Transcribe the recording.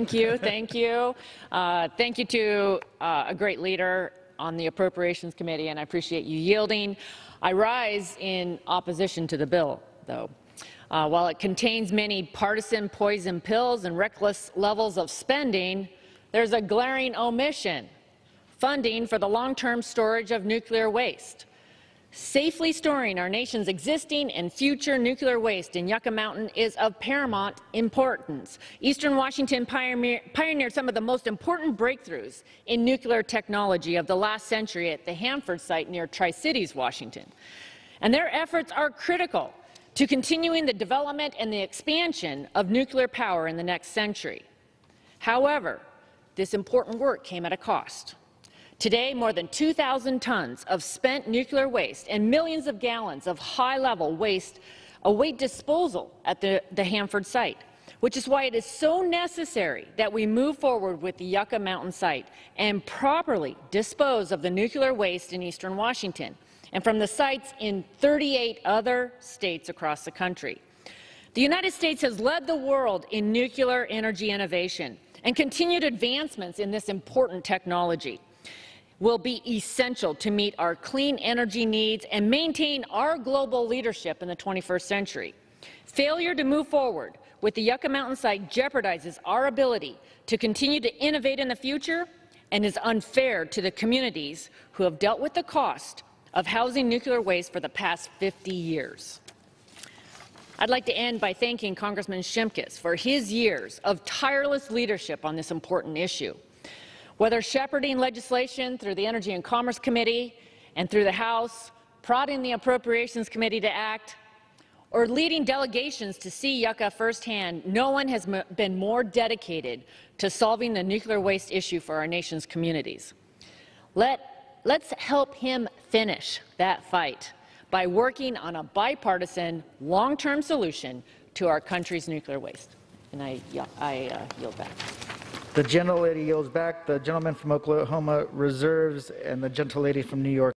Thank you, thank you. Uh, thank you to uh, a great leader on the Appropriations Committee, and I appreciate you yielding. I rise in opposition to the bill, though. Uh, while it contains many partisan poison pills and reckless levels of spending, there's a glaring omission, funding for the long-term storage of nuclear waste. Safely storing our nation's existing and future nuclear waste in Yucca Mountain is of paramount importance. Eastern Washington pioneered some of the most important breakthroughs in nuclear technology of the last century at the Hanford site near Tri-Cities, Washington. And their efforts are critical to continuing the development and the expansion of nuclear power in the next century. However, this important work came at a cost. Today, more than 2,000 tons of spent nuclear waste and millions of gallons of high-level waste await disposal at the, the Hanford site, which is why it is so necessary that we move forward with the Yucca Mountain site and properly dispose of the nuclear waste in eastern Washington and from the sites in 38 other states across the country. The United States has led the world in nuclear energy innovation and continued advancements in this important technology will be essential to meet our clean energy needs and maintain our global leadership in the 21st century. Failure to move forward with the Yucca Mountain site jeopardizes our ability to continue to innovate in the future and is unfair to the communities who have dealt with the cost of housing nuclear waste for the past 50 years. I'd like to end by thanking Congressman Shimkus for his years of tireless leadership on this important issue. Whether shepherding legislation through the Energy and Commerce Committee and through the House, prodding the Appropriations Committee to act, or leading delegations to see Yucca firsthand, no one has been more dedicated to solving the nuclear waste issue for our nation's communities. Let, let's help him finish that fight by working on a bipartisan, long-term solution to our country's nuclear waste. And I, I uh, yield back. The gentlelady yields back. The gentleman from Oklahoma reserves, and the gentlelady from New York.